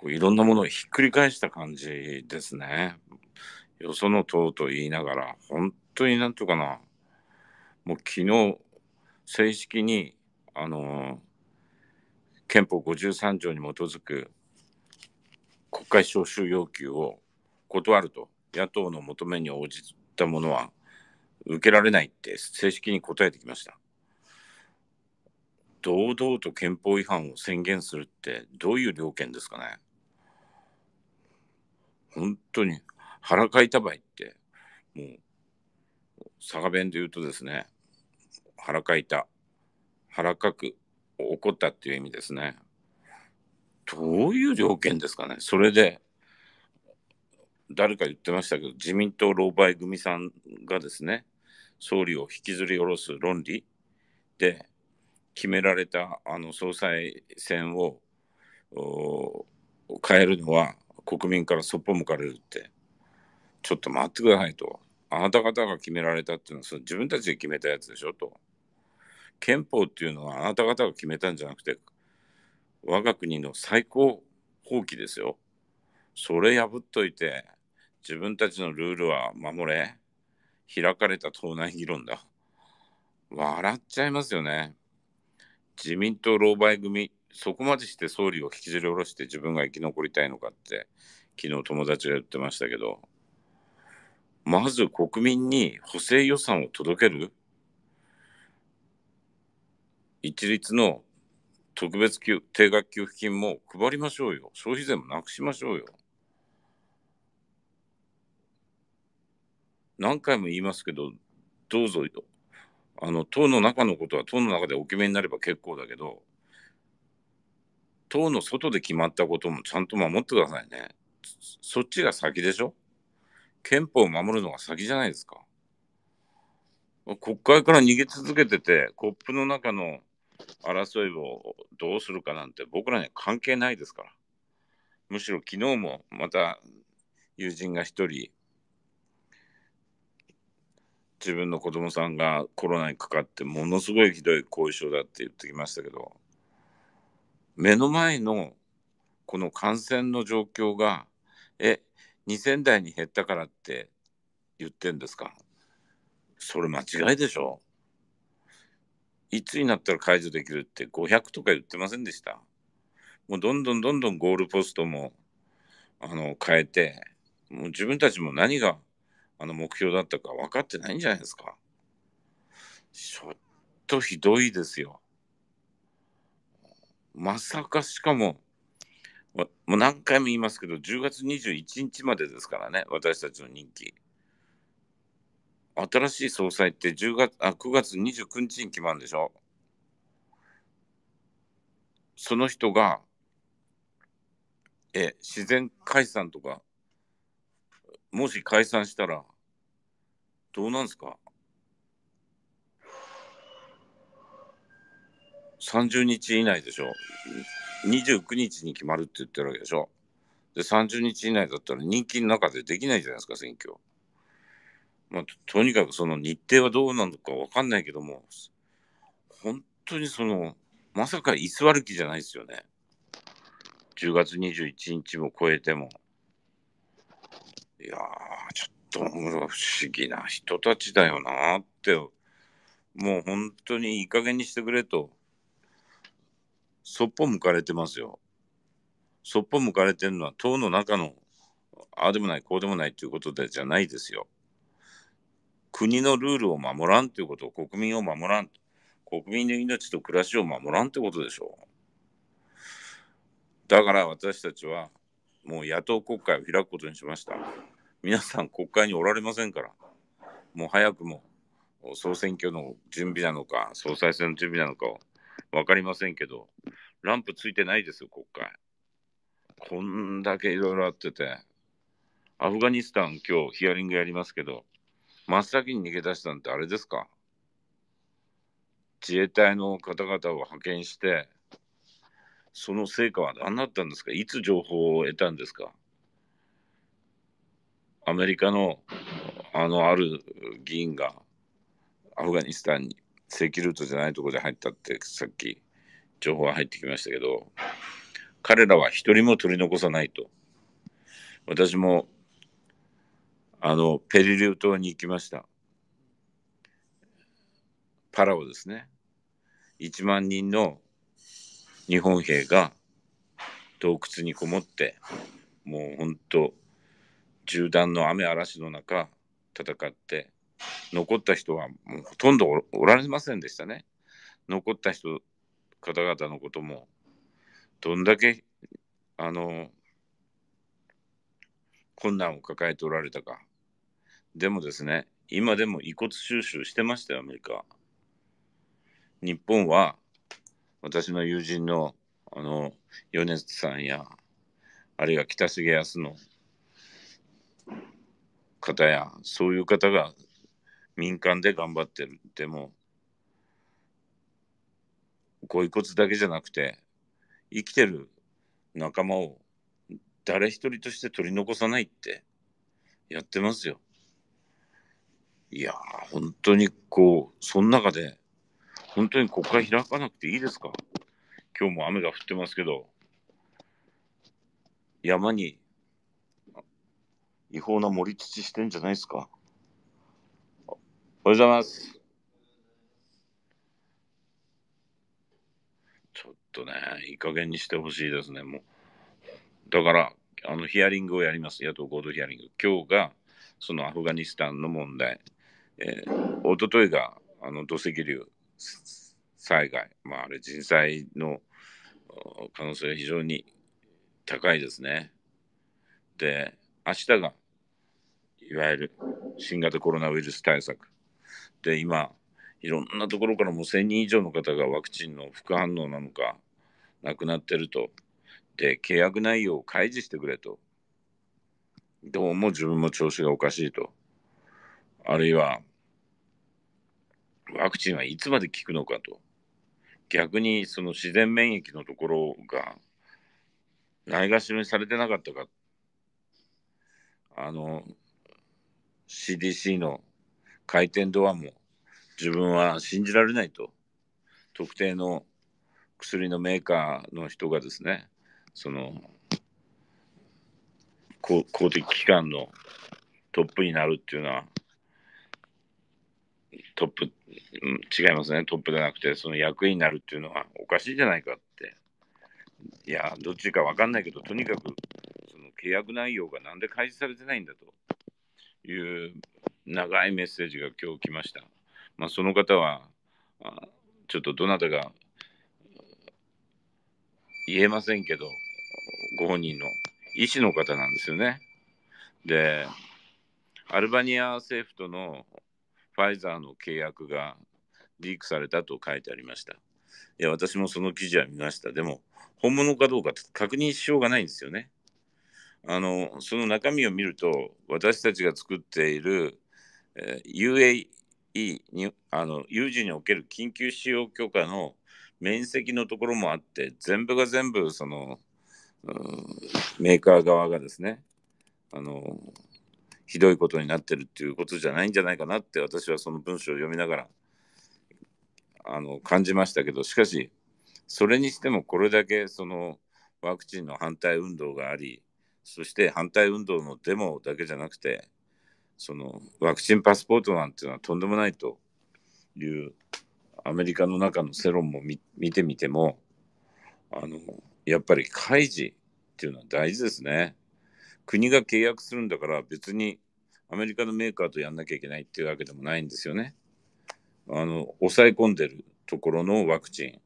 こういろんなものをひっくり返した感じですね。よその党と言いながら、本当になんとかな、もう昨日、正式に、あの憲法53条に基づく国会召集要求を断ると、野党の求めに応じたものは受けられないって正式に答えてきました。堂々と憲法違反を宣言するってどういう了見ですかね本当に腹かいたばいって、もう、佐賀弁で言うとですね、腹かいた、腹かく、怒ったっていう意味ですね。どういう条件ですかね。それで、誰か言ってましたけど、自民党老媒組さんがですね、総理を引きずり下ろす論理で決められたあの総裁選を変えるのは国民からそっぽ向かれるって、ちょっと待ってくださいと。あなた方が決められたっていうのはその自分たちで決めたやつでしょと。憲法っていうのはあなた方が決めたんじゃなくて、我が国の最高法規ですよ。それ破っといて、自分たちのルールは守れ。開かれた党内議論だ。笑っちゃいますよね。自民党老媒組そこまでして総理を引きずり下ろして自分が生き残りたいのかって昨日友達が言ってましたけどまず国民に補正予算を届ける？一律の特別給定額給付金も配りましょうよ。消費税もなくしましょうよ。何回も言いますけどどうぞ。あの党の中のことは党の中でお決めになれば結構だけど党の外で決まったこともちゃんと守ってくださいね。そっちが先でしょ？憲法を守るのが先じゃないですか。国会から逃げ続けてて、コップの中の争いをどうするかなんて僕らには関係ないですから。むしろ昨日もまた友人が一人、自分の子供さんがコロナにかかってものすごいひどい後遺症だって言ってきましたけど、目の前のこの感染の状況が、え、2000台に減ったからって言ってんですか？それ間違いでしょいつになったら解除できるって500とか言ってませんでした？もうどんどんどんどんゴールポストもあの変えて、もう自分たちも何があの目標だったか分かってないんじゃないですか。ちょっとひどいですよ。まさかしかも、もう何回も言いますけど、10月21日までですからね、私たちの任期。新しい総裁って10月あ9月29日に決まるんでしょ？その人が、え、自然解散とか、もし解散したら、どうなんですか？30日以内でしょ。29日に決まるって言ってるわけでしょ。で、30日以内だったら人気の中でできないじゃないですか、選挙。まあ、とにかくその日程はどうなのかわかんないけども、本当にその、まさか居座る気じゃないですよね。10月21日も超えても。いやー、ちょっと不思議な人たちだよなって、もう本当にいい加減にしてくれと。そっぽ向かれてますよ。そっぽ向かれてるのは党の中のああでもないこうでもないということでじゃないですよ。国のルールを守らんということ国民を守らん国民の命と暮らしを守らんということでしょう。だから私たちはもう野党国会を開くことにしました。皆さん国会におられませんから、もう早くも総選挙の準備なのか、総裁選の準備なのかを分かりませんけど、ランプついてないですよ、国会。こんだけいろいろあってて、アフガニスタン今日ヒアリングやりますけど、真っ先に逃げ出したんってあれですか？自衛隊の方々を派遣して、その成果は何だったんですか？いつ情報を得たんですか？アメリカのあのある議員がアフガニスタンに。正規ルートじゃないところで入ったってさっき情報が入ってきましたけど彼らは一人も取り残さないと。私も、あの、ペリリュー島に行きました。パラオですね。1万人の日本兵が洞窟にこもって、もう本当、銃弾の雨嵐の中、戦って、残った人はもうほとんどおられませんでしたね。残った人、方々のことも、どんだけ、あの、困難を抱えておられたか。でもですね、今でも遺骨収集してましたよ、アメリカ。日本は、私の友人の、あの、米津さんや、あるいは北重康の方や、そういう方が民間で頑張ってる。でも、ご遺骨だけじゃなくて、生きてる仲間を誰一人として取り残さないってやってますよ。いやー、本当にこう、その中で、本当に国会開かなくていいですか？今日も雨が降ってますけど、山に違法な盛り土してんじゃないですか？おはようございます。ちょっとね、いい加減にしてほしいですね、もう。だから、あのヒアリングをやります、野党合同ヒアリング。今日がそのアフガニスタンの問題、えー、一昨日があの土石流災害、まあ、あれ人災の可能性が非常に高いですね。で、明日がいわゆる新型コロナウイルス対策。で、今、いろんなところからもう1000人以上の方がワクチンの副反応なのか亡くなってると。で、契約内容を開示してくれと。どうも自分も調子がおかしいと。あるいは、ワクチンはいつまで効くのかと。逆にその自然免疫のところがないがしろにされてなかったか。あの、CDC の回転ドアも自分は信じられないと。特定の薬のメーカーの人がですね、その公的機関のトップになるっていうのはトップ、違いますね、トップじゃなくて、その役員になるっていうのはおかしいじゃないかって。いや、どっちかわかんないけど、とにかく、その契約内容がなんで開示されてないんだという長いメッセージが今日来ました。まあ、その方は、ちょっとどなたが言えませんけど、ご本人の医師の方なんですよね。で、アルバニア政府とのファイザーの契約がリークされたと書いてありました。いや、私もその記事は見ました。でも、本物かどうか確認しようがないんですよね。あの、その中身を見ると、私たちが作っている、えー、UAE に、あの、有事における緊急使用許可の面積のところもあって、全部が全部、その、メーカー側がですね、あの、ひどいことになってるっていうことじゃないんじゃないかなって私はその文章を読みながらあの感じましたけどしかしそれにしてもこれだけそのワクチンの反対運動がありそして反対運動のデモだけじゃなくてそのワクチンパスポートなんていうのはとんでもないというアメリカの中の世論も見てみてもあのやっぱり開示っていうのは大事ですね。国が契約するんだから別にアメリカのメーカーとやんなきゃいけないっていうわけでもないんですよね。あの、抑え込んでるところのワクチン、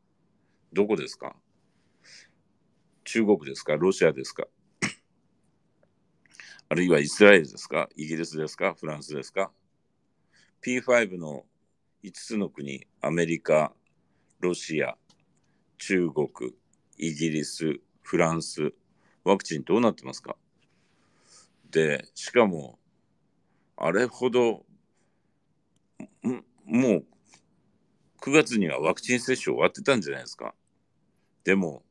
どこですか？中国ですか？ロシアですか？あるいはイスラエルですか？イギリスですか？フランスですか ?P5 の5つの国、アメリカ、ロシア、中国、イギリス、フランス、ワクチンどうなってますか？で、しかも、あれほど、もう、9月にはワクチン接種終わってたんじゃないですか？でも、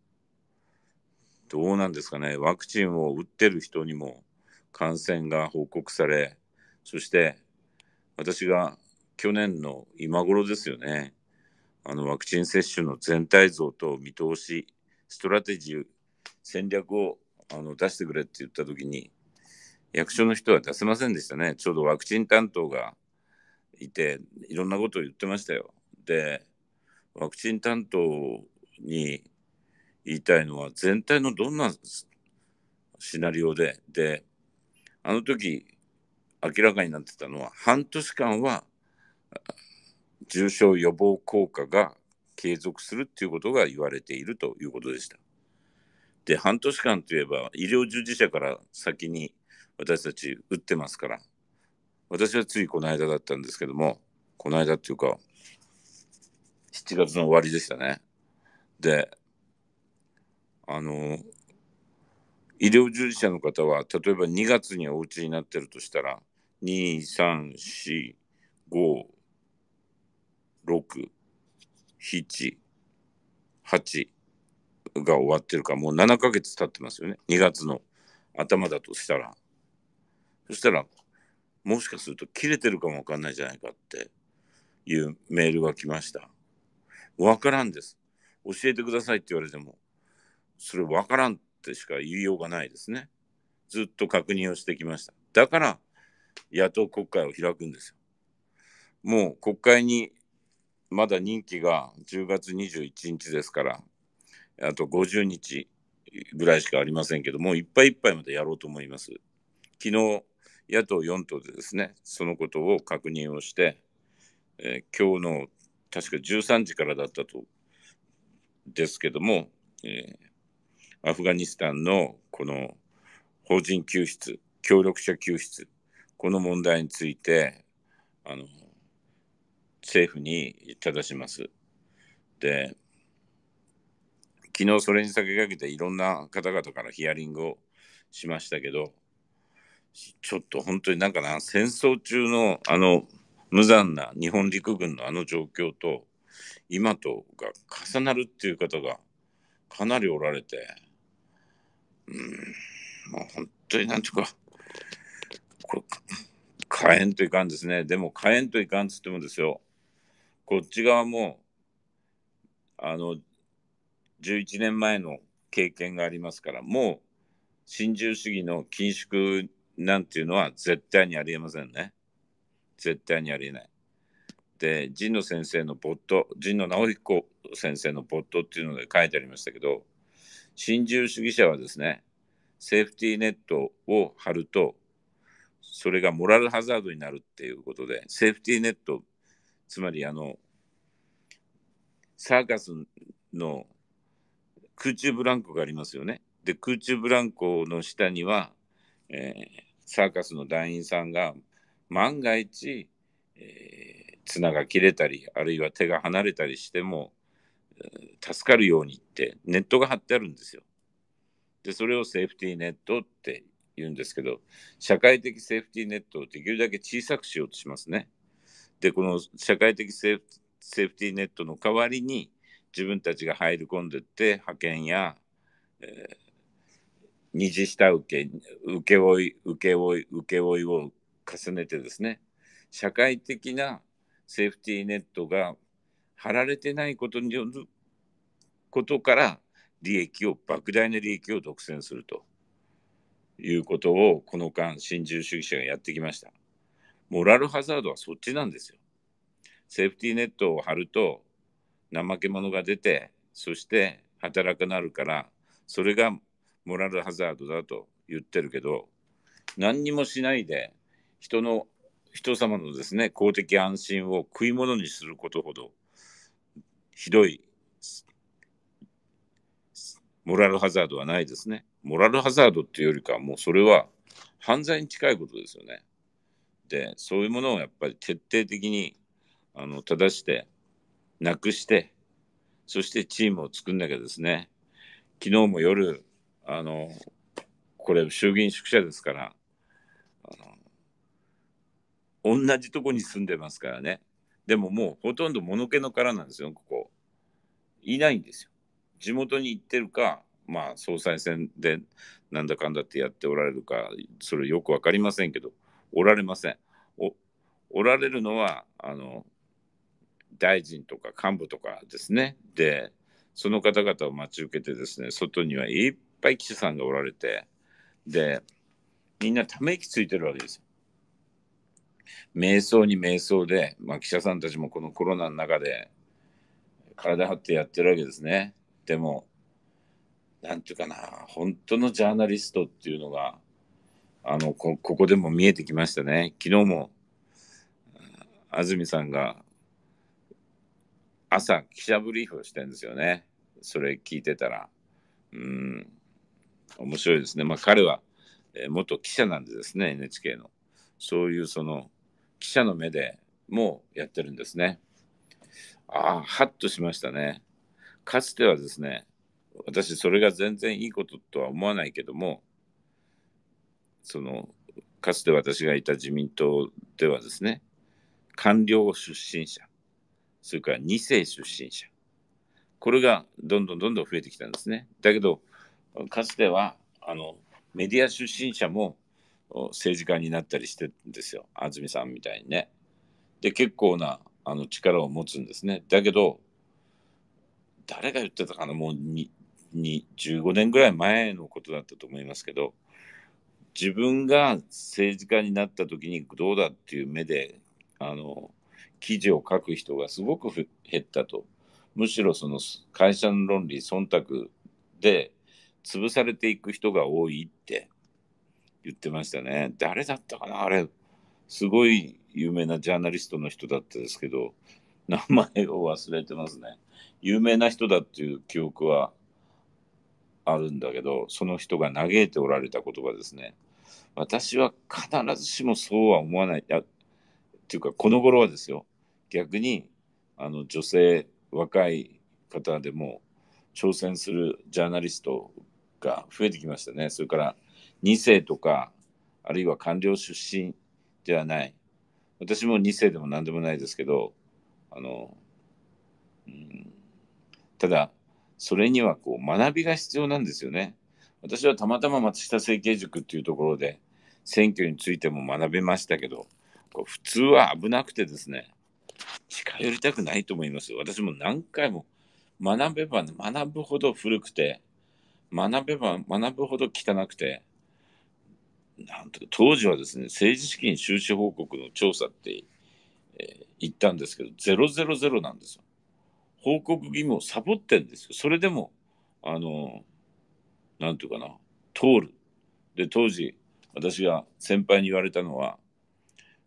どうなんですかね？ワクチンを打ってる人にも感染が報告され、そして、私が去年の今頃ですよね。あのワクチン接種の全体像と見通し、ストラテジー戦略をあの出してくれって言った時に役所の人は出せませんでしたねちょうどワクチン担当がいていろんなことを言ってましたよでワクチン担当に言いたいのは全体のどんなシナリオでであの時明らかになってたのは半年間は重症予防効果が継続するっていうことが言われているということでした。で、半年間といえば医療従事者から先に私たち打ってますから、私はついこの間だったんですけども、この間っていうか、7月の終わりでしたね。で、あの、医療従事者の方は、例えば2月にお家になってるとしたら、2、3、4、5、6、7、8が終わってるから、もう7ヶ月経ってますよね。2月の頭だとしたら。そしたら、もしかすると切れてるかもわかんないじゃないかっていうメールが来ました。わからんです。教えてくださいって言われても、それわからんってしか言いようがないですね。ずっと確認をしてきました。だから、野党国会を開くんですよ。もう国会にまだ任期が10月21日ですから、あと50日ぐらいしかありませんけどもう、いっぱいいっぱいまでやろうと思います。昨日、野党4党でですね、そのことを確認をして、えー、今日の確か13時からだったと、ですけども、えー、アフガニスタンのこの法人救出、協力者救出、この問題について、あの、政府に正します。で、昨日それに先駆けていろんな方々からヒアリングをしましたけど、ちょっと本当になんかな、戦争中のあの無残な日本陸軍のあの状況と、今とが重なるっていう方がかなりおられて、うん、もう本当になんていうか、これ、火炎といかんですね。でも火炎といかんっつってもですよ、こっち側も、あの、11年前の経験がありますから、もう、新自由主義の緊縮なんていうのは絶対にありえませんね。絶対にありえない。で、神野先生のボット、神野直彦先生のボットっていうので書いてありましたけど、新自由主義者はですね、セーフティーネットを張ると、それがモラルハザードになるっていうことで、セーフティーネットつまりあのサーカスの空中ブランコがありますよね。で空中ブランコの下には、えー、サーカスの団員さんが万が一、えー、綱が切れたりあるいは手が離れたりしても、助かるようにってネットが張ってあるんですよ。でそれをセーフティーネットって言うんですけど社会的セーフティーネットをできるだけ小さくしようとしますね。で、この社会的セーフセーフティーネットの代わりに自分たちが入り込んでって派遣や、えー、二次下請け、請負い、請負い、請負いを重ねてですね、社会的なセーフティーネットが張られてないことによることから利益を、莫大な利益を独占するということをこの間、新自由主義者がやってきました。モラルハザードはそっちなんですよ。セーフティーネットを張ると怠け者が出て、そして働かなるから、それがモラルハザードだと言ってるけど、何にもしないで人の人様のですね公的安心を食い物にすることほどひどいモラルハザードはないですね。モラルハザードっていうよりかもうそれは犯罪に近いことですよね。でそういうものをやっぱり徹底的にあの正してなくしてそしてチームを作んなきゃですね昨日も夜あのこれ衆議院宿舎ですからあの同じとこに住んでますからねでももうほとんど物気の殻なんですよここいないんですよ地元に行ってるかまあ総裁選でなんだかんだってやっておられるかそれよく分かりませんけどおられません。おおられるのはあの大臣とか幹部とかですね。で、その方々を待ち受けてですね、外にはいっぱい記者さんがおられて、で、みんなため息ついてるわけですよ。瞑想に瞑想で、まあ、記者さんたちもこのコロナの中で体張ってやってるわけですね。でも、なんていうかな、本当のジャーナリストっていうのが、あの、こ、ここでも見えてきましたね。昨日も、安住さんが朝記者ブリーフをしてるんですよね。それ聞いてたら。うん、面白いですね。まあ彼は、え、元記者なんでですね、NHK の。そういうその記者の目でもやってるんですね。ああ、ハッとしましたね。かつてはですね、私それが全然いいこととは思わないけども、その、かつて私がいた自民党ではですね、官僚出身者、それから2世出身者、これがどんどんどんどん増えてきたんですね。だけど、かつては、あの、メディア出身者も政治家になったりしてるんですよ。安住さんみたいにね。で、結構なあの力を持つんですね。だけど、誰が言ってたかな、もうにに15年ぐらい前のことだったと思いますけど、自分が政治家になった時にどうだっていう目で、あの、記事を書く人がすごく減ったと。むしろその会社の論理、忖度で潰されていく人が多いって言ってましたね。誰だったかな？あれ、すごい有名なジャーナリストの人だったですけど、名前を忘れてますね。有名な人だっていう記憶はあるんだけど、その人が嘆いておられた言葉ですね。私は必ずしもそうは思わない。やっていうか、この頃はですよ。逆に、あの、女性、若い方でも挑戦するジャーナリストが増えてきましたね。それから、2世とか、あるいは官僚出身ではない。私も2世でも何でもないですけど、あの、うん、ただ、それにはこう学びが必要なんですよね。私はたまたま松下政経塾っていうところで選挙についても学べましたけど、こう普通は危なくてですね、近寄りたくないと思います。私も何回も学べば学ぶほど古くて、学べば学ぶほど汚くて、なんと当時はですね、政治資金収支報告の調査って、えー、言ったんですけど、000なんですよ。報告義務をサボってんですよ。それでも、あの、なんていうかな、通る。で、当時、私が先輩に言われたのは、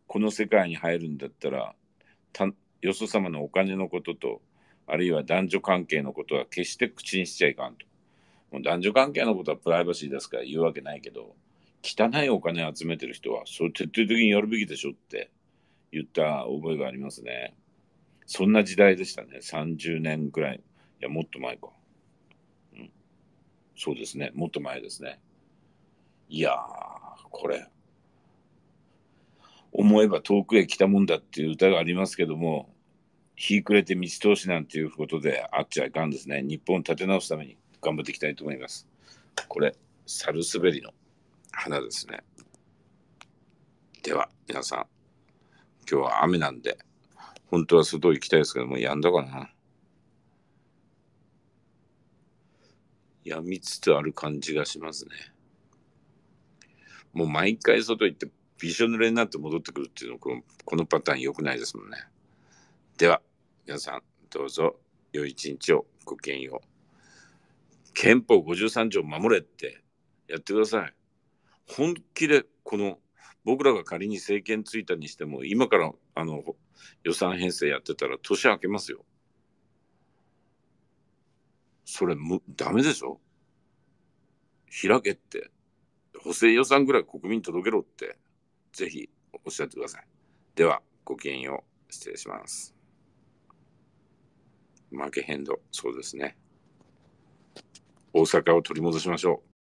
この世界に入るんだったら、たよそ様のお金のことと、あるいは男女関係のことは決して口にしちゃいかんと。もう男女関係のことはプライバシーですから言うわけないけど、汚いお金集めてる人は、それ徹底的にやるべきでしょって言った覚えがありますね。そんな時代でしたね。30年ぐらい。いや、もっと前か。うん。そうですね。もっと前ですね。いやー、これ。思えば遠くへ来たもんだっていう歌がありますけども、日暮れて道通しなんていうことであっちゃいかんですね。日本を立て直すために頑張っていきたいと思います。これ、サルスベリの花ですね。では、皆さん、今日は雨なんで、本当は外行きたいですけどもう、やんだかな。やみつつある感じがしますね。もう毎回外行ってびしょ濡れになって戻ってくるっていうのこのこのパターン良くないですもんね。では、皆さんどうぞ良い一日をごきげんよう。憲法53条守れってやってください。本気でこの僕らが仮に政権ついたにしても今からあの予算編成やってたら年明けますよ。それもダメでしょ？開けって。補正予算ぐらい国民に届けろって、ぜひおっしゃってください。では、ごきげんよう。失礼します。負け変動、そうですね。大阪を取り戻しましょう。